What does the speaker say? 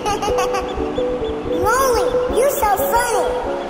Lonely? you're so funny.